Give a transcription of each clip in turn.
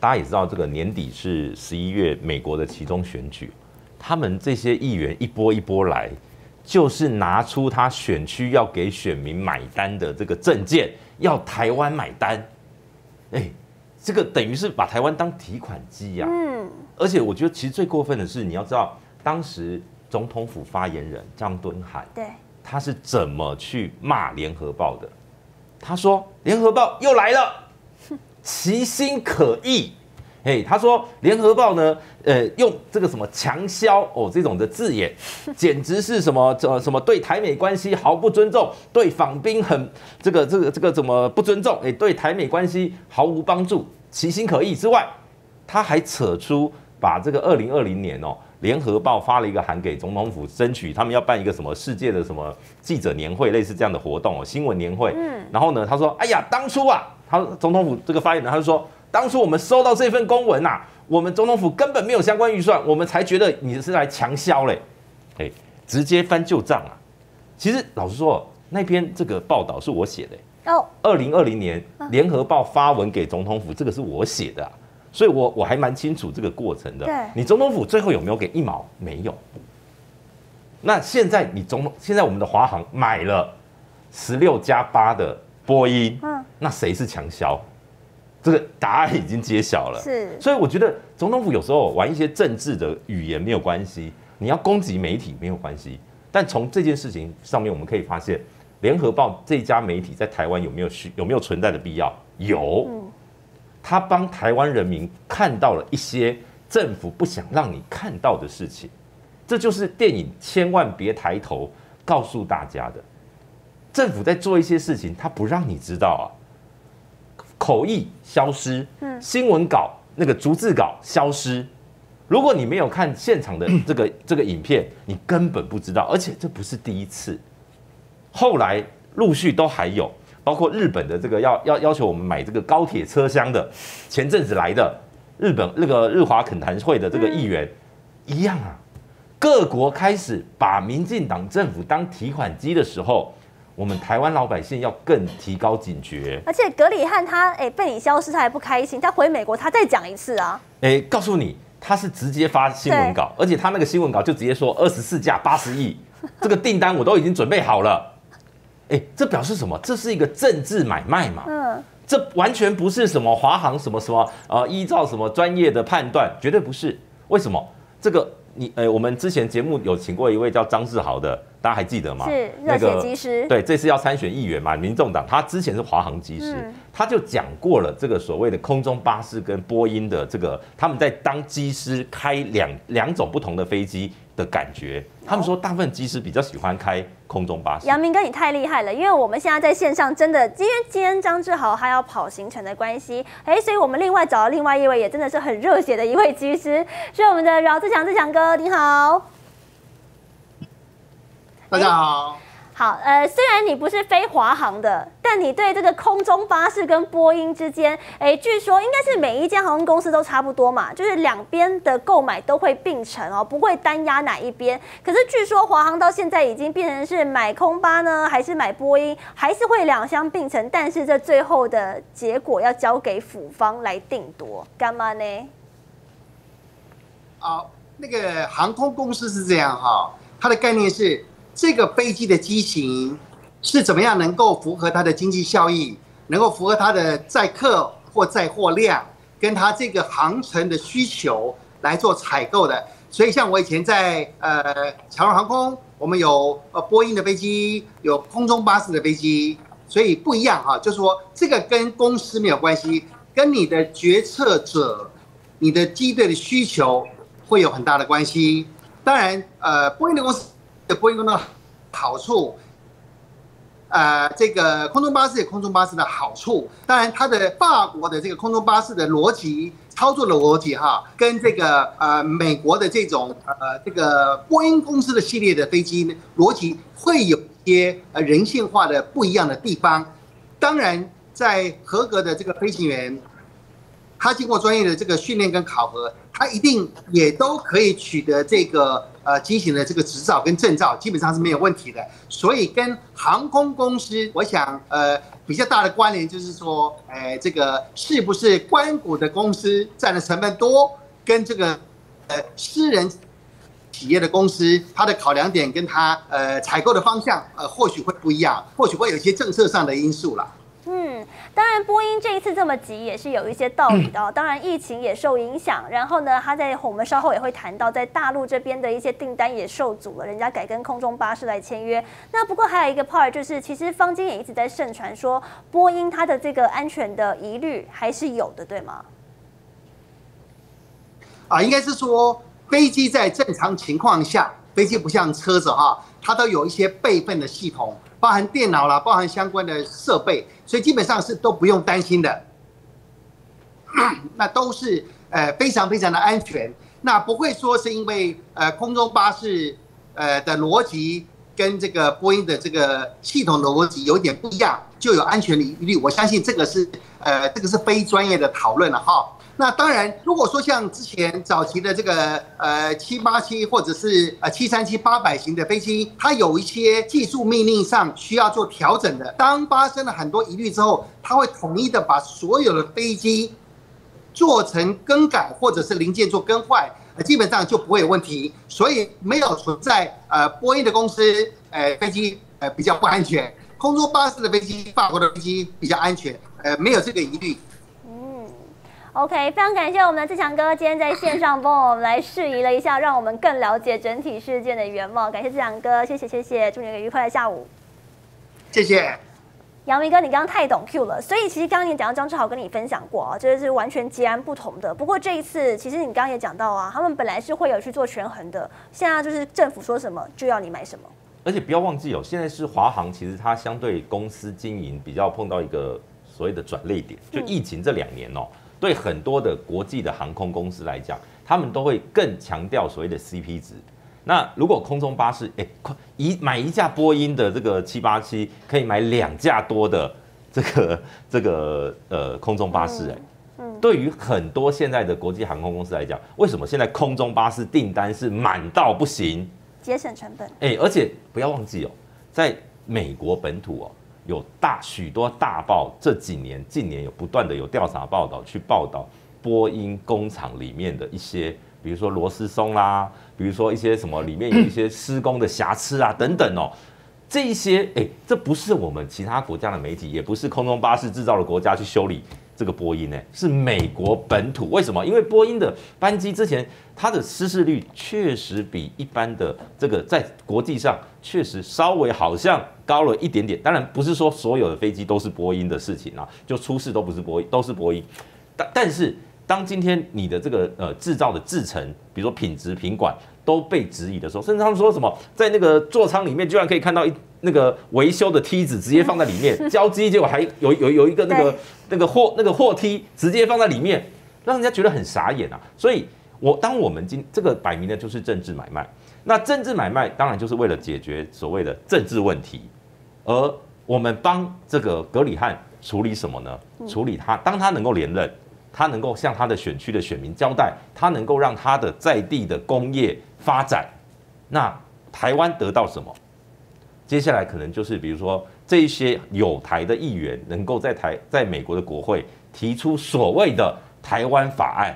大家也知道，这个年底是十一月美国的其中选举，他们这些议员一波一波来，就是拿出他选区要给选民买单的这个证件，要台湾买单。哎，这个等于是把台湾当提款机呀。嗯。而且我觉得其实最过分的是，你要知道，当时总统府发言人张敦涵，对，他是怎么去骂联合报的？他说联合报又来了，其心可疑。嘿，他说联合报呢，呃，用这个什么强销哦这种的字眼，简直是什么这什么对台美关系毫不尊重，对访宾很这个这个这个怎么不尊重？哎，对台美关系毫无帮助，其心可疑之外，他还扯出。把这个二零二零年哦，联合报发了一个函给总统府，争取他们要办一个什么世界的什么记者年会，类似这样的活动哦，新闻年会。嗯。然后呢，他说：“哎呀，当初啊，他总统府这个发言人他就说，当初我们收到这份公文呐，我们总统府根本没有相关预算，我们才觉得你是来强销嘞，哎，直接翻旧账啊。其实老实说，那篇这个报道是我写的哦。二零二零年联合报发文给总统府，这个是我写的。”所以，我我还蛮清楚这个过程的。对，你总统府最后有没有给一毛？没有。那现在你总现在我们的华航买了十六加八的波音，嗯，那谁是强销？这个答案已经揭晓了。是。所以我觉得总统府有时候玩一些政治的语言没有关系，你要攻击媒体没有关系。但从这件事情上面，我们可以发现，联合报这家媒体在台湾有没有需有没有存在的必要？有。他帮台湾人民看到了一些政府不想让你看到的事情，这就是电影千万别抬头告诉大家的。政府在做一些事情，他不让你知道啊。口译消失，嗯，新闻稿那个逐字稿消失。如果你没有看现场的 这个这个影片，你根本不知道。而且这不是第一次，后来陆续都还有。包括日本的这个要要要求我们买这个高铁车厢的，前阵子来的日本那个日华恳谈会的这个议员一样啊，各国开始把民进党政府当提款机的时候，我们台湾老百姓要更提高警觉。而且格里汉他哎被你消失他还不开心，他回美国他再讲一次啊，哎告诉你他是直接发新闻稿，而且他那个新闻稿就直接说二十四架八十亿 这个订单我都已经准备好了。哎，这表示什么？这是一个政治买卖嘛？嗯，这完全不是什么华航什么什么呃，依照什么专业的判断，绝对不是。为什么？这个你呃，我们之前节目有请过一位叫张志豪的，大家还记得吗？是热血机师。对，这次要参选议员嘛，民众党。他之前是华航机师，他就讲过了这个所谓的空中巴士跟波音的这个，他们在当机师开两两种不同的飞机。的感觉，他们说大部分机师比较喜欢开空中巴士。杨明哥，你太厉害了，因为我们现在在线上真的，因为今天张志豪他要跑行程的关系，哎，所以我们另外找到另外一位也真的是很热血的一位机师，是我们的饶志强志强哥，你好，大家好。好，呃，虽然你不是飞华航的，但你对这个空中巴士跟波音之间，哎，据说应该是每一间航空公司都差不多嘛，就是两边的购买都会并成哦，不会单压哪一边。可是据说华航到现在已经变成是买空巴呢，还是买波音，还是会两相并成，但是这最后的结果要交给府方来定夺，干嘛呢？啊，那个航空公司是这样哈，它的概念是。这个飞机的机型是怎么样能够符合它的经济效益，能够符合它的载客或载货量，跟它这个航程的需求来做采购的。所以像我以前在呃长荣航空，我们有呃波音的飞机，有空中巴士的飞机，所以不一样哈。就是说这个跟公司没有关系，跟你的决策者、你的机队的需求会有很大的关系。当然，呃，波音的公司。的波音公司的好处，呃，这个空中巴士有空中巴士的好处，当然它的法国的这个空中巴士的逻辑操作的逻辑哈，跟这个呃美国的这种呃这个波音公司的系列的飞机逻辑会有一些呃人性化的不一样的地方。当然，在合格的这个飞行员，他经过专业的这个训练跟考核。它一定也都可以取得这个呃机型的这个执照跟证照，基本上是没有问题的。所以跟航空公司，我想呃比较大的关联就是说，哎，这个是不是关谷的公司占的成本多，跟这个呃私人。企业的公司，它的考量点跟它呃采购的方向，呃或许会不一样，或许会有一些政策上的因素啦。嗯，当然，波音这一次这么急也是有一些道理的。当然，疫情也受影响，然后呢，他在我们稍后也会谈到，在大陆这边的一些订单也受阻了，人家改跟空中巴士来签约。那不过还有一个 part 就是，其实坊间也一直在盛传说，波音它的这个安全的疑虑还是有的，对吗？啊，应该是说。飞机在正常情况下，飞机不像车子哈，它都有一些备份的系统，包含电脑啦，包含相关的设备，所以基本上是都不用担心的。那都是呃非常非常的安全，那不会说是因为呃空中巴士呃的逻辑跟这个波音的这个系统的逻辑有点不一样，就有安全的疑虑。我相信这个是呃这个是非专业的讨论了哈。那当然，如果说像之前早期的这个呃七八七或者是呃七三七八百型的飞机，它有一些技术命令上需要做调整的。当发生了很多疑虑之后，它会统一的把所有的飞机做成更改或者是零件做更换，基本上就不会有问题。所以没有存在呃波音的公司呃飞机呃比较不安全，空中巴士的飞机、法国的飞机比较安全，呃没有这个疑虑。OK，非常感谢我们的志强哥今天在线上帮我们来示意了一下，让我们更了解整体事件的原貌。感谢志强哥，谢谢谢谢，祝你一个愉快的下午。谢谢。杨明哥，你刚刚太懂 Q 了，所以其实刚刚你讲到张志豪跟你分享过啊，这个是完全截然不同的。不过这一次，其实你刚刚也讲到啊，他们本来是会有去做权衡的，现在就是政府说什么就要你买什么。而且不要忘记哦，现在是华航，其实它相对公司经营比较碰到一个所谓的转捩点，就疫情这两年哦。对很多的国际的航空公司来讲，他们都会更强调所谓的 CP 值。那如果空中巴士，哎，一买一架波音的这个七八七，可以买两架多的这个 这个呃空中巴士，哎，嗯，对于很多现在的国际航空公司来讲，为什么现在空中巴士订单是满到不行？节省成本。哎，而且不要忘记哦，在美国本土哦。有大许多大报这几年近年有不断的有调查报道去报道波音工厂里面的一些，比如说螺丝松啦，比如说一些什么里面有一些施工的瑕疵啊等等哦，这一些哎，这不是我们其他国家的媒体，也不是空中巴士制造的国家去修理。这个波音呢是美国本土，为什么？因为波音的班机之前它的失事率确实比一般的这个在国际上确实稍微好像高了一点点。当然不是说所有的飞机都是波音的事情啊，就出事都不是波音，都是波音。但但是当今天你的这个呃制造的制成，比如说品质品管都被质疑的时候，甚至他们说什么在那个座舱里面居然可以看到一。那个维修的梯子直接放在里面，交机结果还有有有一个那个那个货那个货梯直接放在里面，让人家觉得很傻眼啊！所以，我当我们今这个摆明的就是政治买卖，那政治买卖当然就是为了解决所谓的政治问题，而我们帮这个格里汉处理什么呢？处理他，当他能够连任，他能够向他的选区的选民交代，他能够让他的在地的工业发展，那台湾得到什么？接下来可能就是，比如说这一些有台的议员能够在台在美国的国会提出所谓的台湾法案，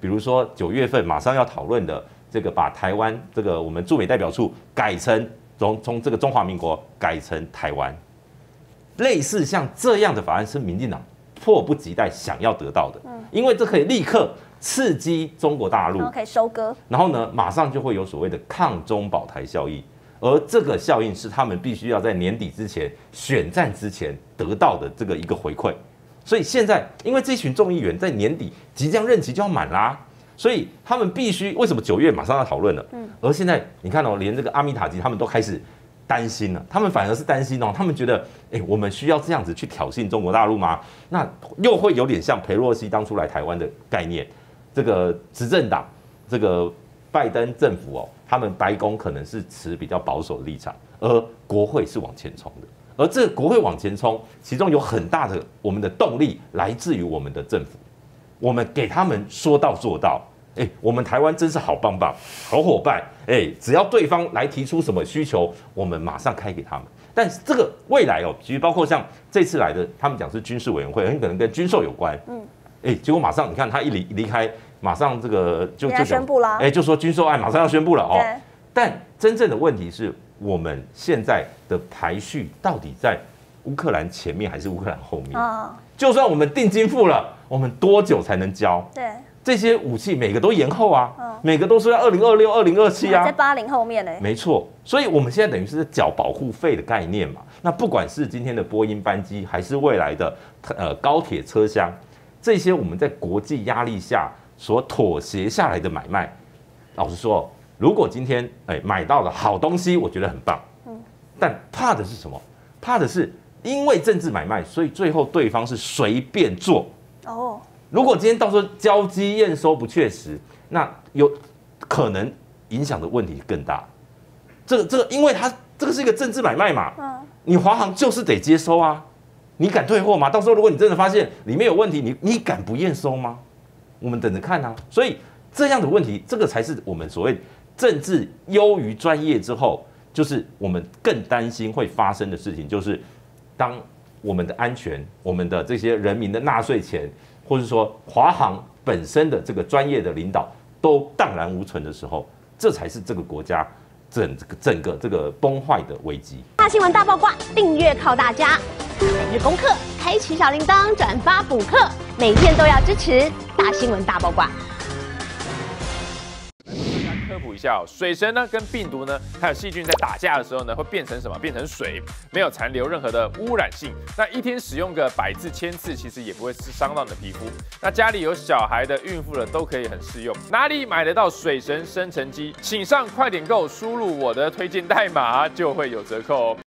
比如说九月份马上要讨论的这个把台湾这个我们驻美代表处改成从从这个中华民国改成台湾，类似像这样的法案是民进党迫不及待想要得到的，嗯，因为这可以立刻刺激中国大陆，可以收割，然后呢，马上就会有所谓的抗中保台效应。而这个效应是他们必须要在年底之前选战之前得到的这个一个回馈，所以现在因为这群众议员在年底即将任期就要满啦，所以他们必须为什么九月马上要讨论了？嗯，而现在你看哦，连这个阿米塔吉他们都开始担心了，他们反而是担心哦，他们觉得，哎，我们需要这样子去挑衅中国大陆吗？那又会有点像裴洛西当初来台湾的概念，这个执政党这个拜登政府哦。他们白宫可能是持比较保守的立场，而国会是往前冲的，而这个国会往前冲，其中有很大的我们的动力来自于我们的政府，我们给他们说到做到，哎，我们台湾真是好棒棒，好伙伴，哎，只要对方来提出什么需求，我们马上开给他们。但是这个未来哦，其实包括像这次来的，他们讲是军事委员会，很可能跟军售有关。嗯，哎，结果马上你看他一离离开，马上这个就就宣布了，哎，就说军售案马上要宣布了哦。但真正的问题是我们现在的排序到底在乌克兰前面还是乌克兰后面？啊，就算我们定金付了，我们多久才能交？对，这些武器每个都延后啊。每个都说要二零二六、二零二七啊，在八零后面呢。没错，所以我们现在等于是缴保护费的概念嘛。那不管是今天的波音班机，还是未来的呃高铁车厢，这些我们在国际压力下所妥协下来的买卖，老实说，如果今天哎买到了好东西，我觉得很棒。嗯。但怕的是什么？怕的是因为政治买卖，所以最后对方是随便做。哦。如果今天到时候交机验收不确实。那有可能影响的问题更大，这个这个，因为它这个是一个政治买卖嘛，嗯，你华航就是得接收啊，你敢退货吗？到时候如果你真的发现里面有问题，你你敢不验收吗？我们等着看啊。所以这样的问题，这个才是我们所谓政治优于专业之后，就是我们更担心会发生的事情，就是当我们的安全、我们的这些人民的纳税钱，或者说华航。本身的这个专业的领导都荡然无存的时候，这才是这个国家整个整个这个崩坏的危机。大新闻大爆卦，订阅靠大家，每日功课，开启小铃铛，转发补课，每天都要支持大新闻大爆卦。水神呢跟病毒呢还有细菌在打架的时候呢，会变成什么？变成水，没有残留任何的污染性。那一天使用个百次、千次，其实也不会伤到你的皮肤。那家里有小孩的、孕妇的都可以很适用。哪里买得到水神生成机？请上快点购，输入我的推荐代码就会有折扣哦。